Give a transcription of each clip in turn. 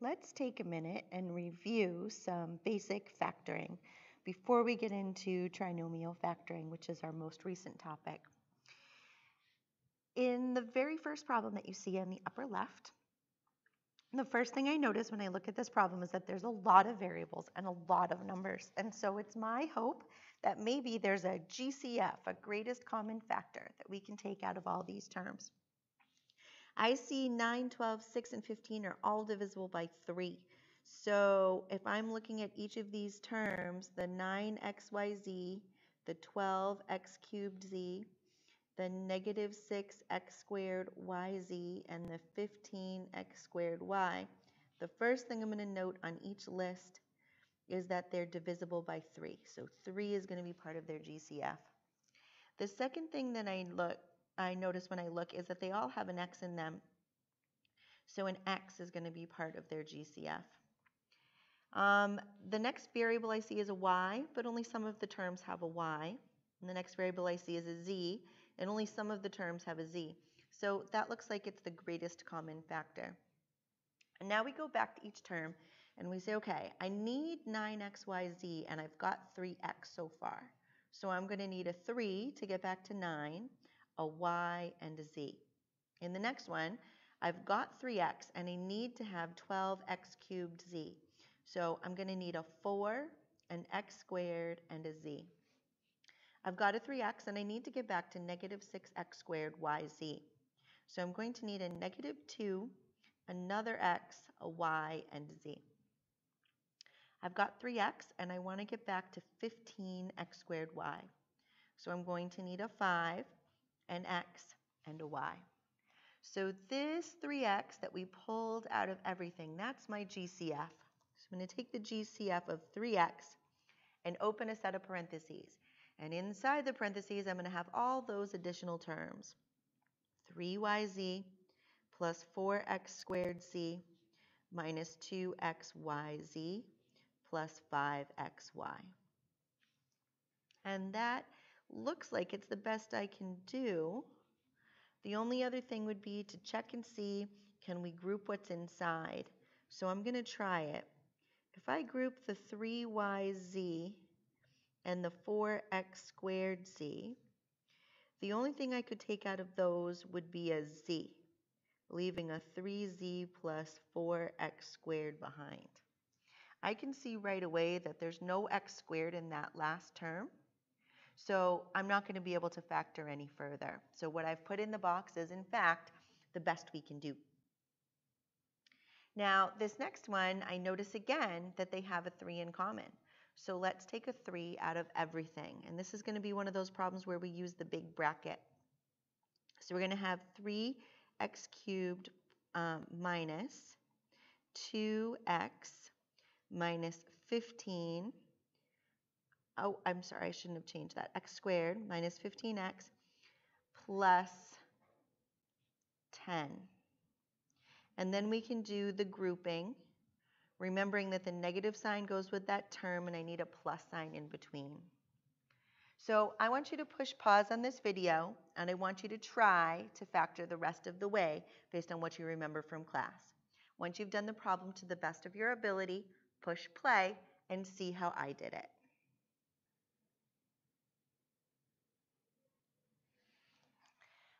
let's take a minute and review some basic factoring before we get into trinomial factoring, which is our most recent topic. In the very first problem that you see on the upper left, the first thing I notice when I look at this problem is that there's a lot of variables and a lot of numbers. And so it's my hope that maybe there's a GCF, a greatest common factor, that we can take out of all these terms. I see 9, 12, 6, and 15 are all divisible by 3. So if I'm looking at each of these terms, the 9xyz, the 12x cubed z, the negative 6x squared yz, and the 15x squared y, the first thing I'm going to note on each list is that they're divisible by 3. So 3 is going to be part of their GCF. The second thing that I look I notice when I look is that they all have an x in them. So an x is going to be part of their GCF. Um, the next variable I see is a y, but only some of the terms have a y. And the next variable I see is a z, and only some of the terms have a z. So that looks like it's the greatest common factor. And now we go back to each term and we say, okay, I need 9xyz and I've got 3x so far. So I'm going to need a 3 to get back to 9 a y, and a z. In the next one, I've got 3x and I need to have 12x cubed z. So I'm going to need a 4, an x squared, and a z. I've got a 3x and I need to get back to negative 6x squared yz. So I'm going to need a negative 2, another x, a y, and a z. I've got 3x and I want to get back to 15x squared y. So I'm going to need a 5, an x, and a y. So this 3x that we pulled out of everything, that's my GCF. So I'm going to take the GCF of 3x and open a set of parentheses. And inside the parentheses, I'm going to have all those additional terms. 3yz plus 4x squared z minus 2xyz plus 5xy. And that looks like it's the best I can do. The only other thing would be to check and see, can we group what's inside? So I'm going to try it. If I group the 3yz and the 4x squared z, the only thing I could take out of those would be a z, leaving a 3z plus 4x squared behind. I can see right away that there's no x squared in that last term. So I'm not going to be able to factor any further. So what I've put in the box is, in fact, the best we can do. Now, this next one, I notice again that they have a 3 in common. So let's take a 3 out of everything. And this is going to be one of those problems where we use the big bracket. So we're going to have 3x cubed um, minus 2x minus 15 oh, I'm sorry, I shouldn't have changed that. x squared minus 15x plus 10. And then we can do the grouping, remembering that the negative sign goes with that term and I need a plus sign in between. So I want you to push pause on this video and I want you to try to factor the rest of the way based on what you remember from class. Once you've done the problem to the best of your ability, push play and see how I did it.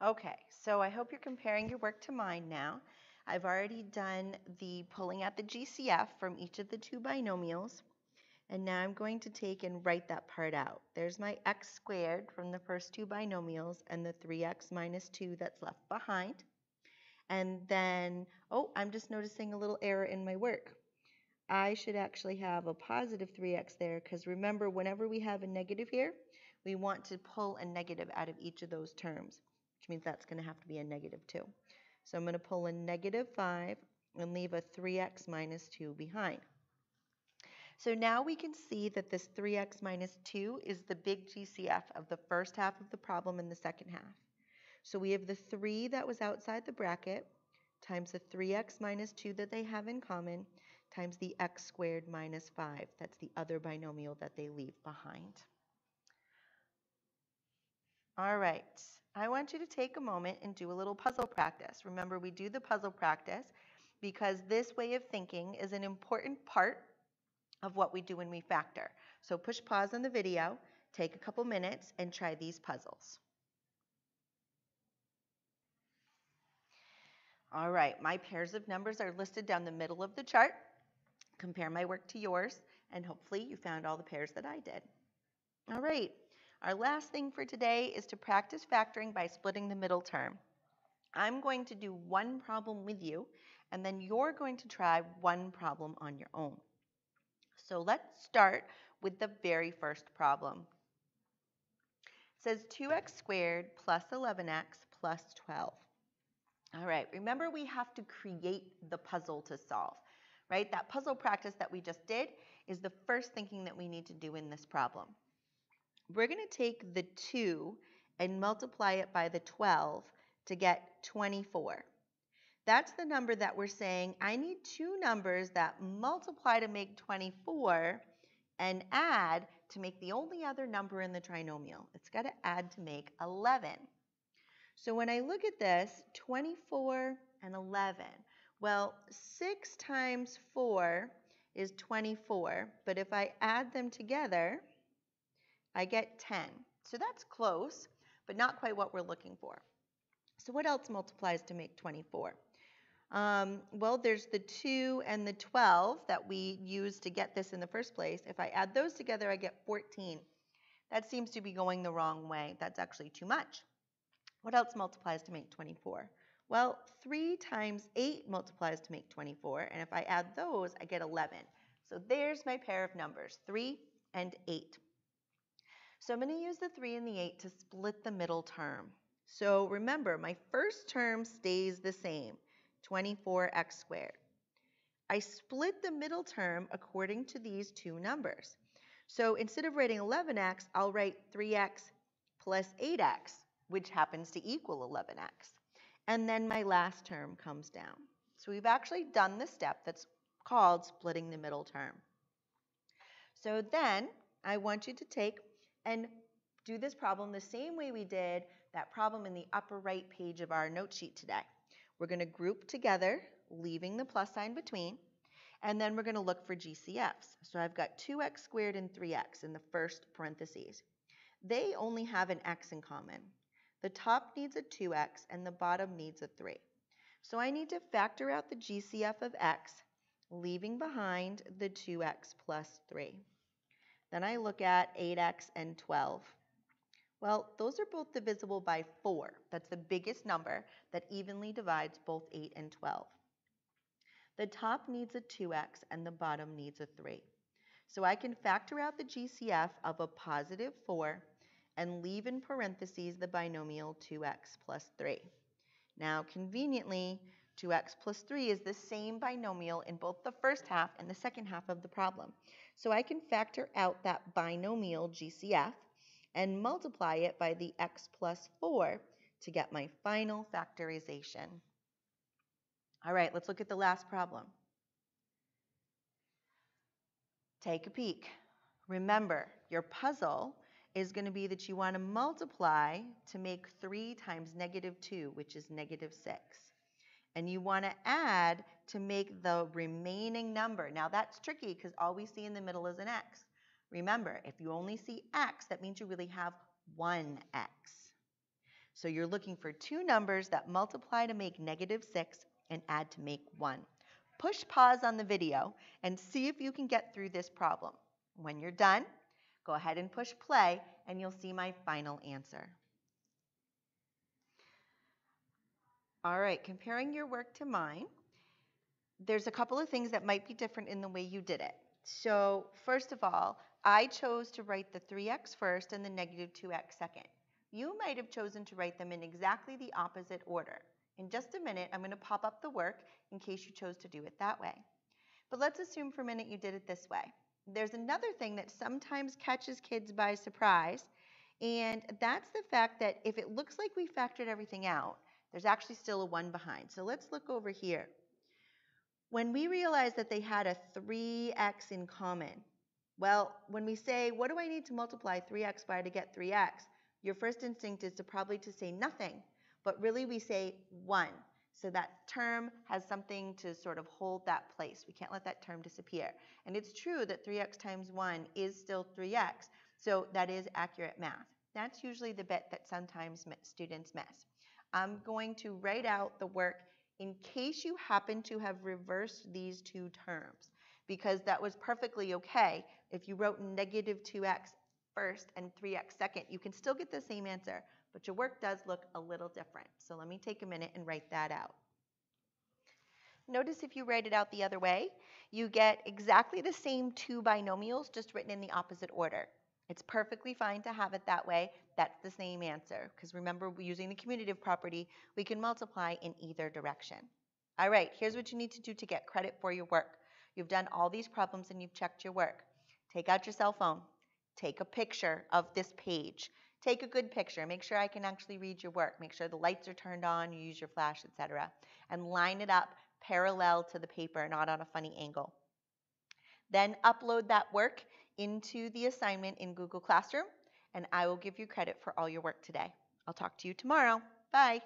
Okay, so I hope you're comparing your work to mine now. I've already done the pulling out the GCF from each of the two binomials. And now I'm going to take and write that part out. There's my x squared from the first two binomials and the 3x minus 2 that's left behind. And then, oh, I'm just noticing a little error in my work. I should actually have a positive 3x there because remember, whenever we have a negative here, we want to pull a negative out of each of those terms means that's going to have to be a negative 2. So I'm going to pull a negative 5 and leave a 3x minus 2 behind. So now we can see that this 3x minus 2 is the big GCF of the first half of the problem and the second half. So we have the 3 that was outside the bracket times the 3x minus 2 that they have in common times the x squared minus 5. That's the other binomial that they leave behind. All right. I want you to take a moment and do a little puzzle practice. Remember, we do the puzzle practice because this way of thinking is an important part of what we do when we factor. So push pause on the video, take a couple minutes, and try these puzzles. All right, my pairs of numbers are listed down the middle of the chart. Compare my work to yours, and hopefully you found all the pairs that I did. All right, our last thing for today is to practice factoring by splitting the middle term. I'm going to do one problem with you, and then you're going to try one problem on your own. So let's start with the very first problem. It says 2x squared plus 11x plus 12. All right, remember we have to create the puzzle to solve, right? That puzzle practice that we just did is the first thinking that we need to do in this problem. We're going to take the 2 and multiply it by the 12 to get 24. That's the number that we're saying I need two numbers that multiply to make 24 and add to make the only other number in the trinomial. It's got to add to make 11. So when I look at this, 24 and 11, well, 6 times 4 is 24, but if I add them together, I get 10. So that's close, but not quite what we're looking for. So what else multiplies to make 24? Um, well, there's the 2 and the 12 that we used to get this in the first place. If I add those together, I get 14. That seems to be going the wrong way. That's actually too much. What else multiplies to make 24? Well, 3 times 8 multiplies to make 24, and if I add those, I get 11. So there's my pair of numbers, 3 and 8. So I'm going to use the 3 and the 8 to split the middle term. So remember, my first term stays the same, 24x squared. I split the middle term according to these two numbers. So instead of writing 11x, I'll write 3x plus 8x, which happens to equal 11x. And then my last term comes down. So we've actually done the step that's called splitting the middle term. So then I want you to take and do this problem the same way we did that problem in the upper right page of our note sheet today. We're going to group together, leaving the plus sign between, and then we're going to look for GCFs. So I've got 2x squared and 3x in the first parentheses. They only have an x in common. The top needs a 2x and the bottom needs a 3. So I need to factor out the GCF of x, leaving behind the 2x plus 3. Then I look at 8x and 12. Well, those are both divisible by 4. That's the biggest number that evenly divides both 8 and 12. The top needs a 2x and the bottom needs a 3. So I can factor out the GCF of a positive 4 and leave in parentheses the binomial 2x plus 3. Now, conveniently, 2x plus 3 is the same binomial in both the first half and the second half of the problem. So I can factor out that binomial GCF and multiply it by the x plus 4 to get my final factorization. All right, let's look at the last problem. Take a peek. Remember, your puzzle is going to be that you want to multiply to make 3 times negative 2, which is negative 6. And you want to add to make the remaining number. Now that's tricky because all we see in the middle is an x. Remember, if you only see x, that means you really have one x. So you're looking for two numbers that multiply to make negative 6 and add to make 1. Push pause on the video and see if you can get through this problem. When you're done, Go ahead and push play and you'll see my final answer. All right, comparing your work to mine, there's a couple of things that might be different in the way you did it. So first of all, I chose to write the 3x first and the negative 2x second. You might have chosen to write them in exactly the opposite order. In just a minute, I'm going to pop up the work in case you chose to do it that way. But let's assume for a minute you did it this way there's another thing that sometimes catches kids by surprise, and that's the fact that if it looks like we factored everything out, there's actually still a 1 behind. So let's look over here. When we realize that they had a 3x in common, well, when we say, what do I need to multiply 3x by to get 3x? Your first instinct is to probably to say nothing, but really we say 1. So that term has something to sort of hold that place. We can't let that term disappear. And it's true that 3x times 1 is still 3x, so that is accurate math. That's usually the bit that sometimes students miss. I'm going to write out the work in case you happen to have reversed these two terms, because that was perfectly okay. If you wrote negative 2x first and 3x second, you can still get the same answer, but your work does look a little different. So let me take a minute and write that out. Notice if you write it out the other way, you get exactly the same two binomials, just written in the opposite order. It's perfectly fine to have it that way. That's the same answer. Because remember, using the commutative property, we can multiply in either direction. All right, here's what you need to do to get credit for your work. You've done all these problems and you've checked your work. Take out your cell phone. Take a picture of this page. Take a good picture. Make sure I can actually read your work. Make sure the lights are turned on, you use your flash, etc. And line it up parallel to the paper, not on a funny angle. Then upload that work into the assignment in Google Classroom, and I will give you credit for all your work today. I'll talk to you tomorrow. Bye.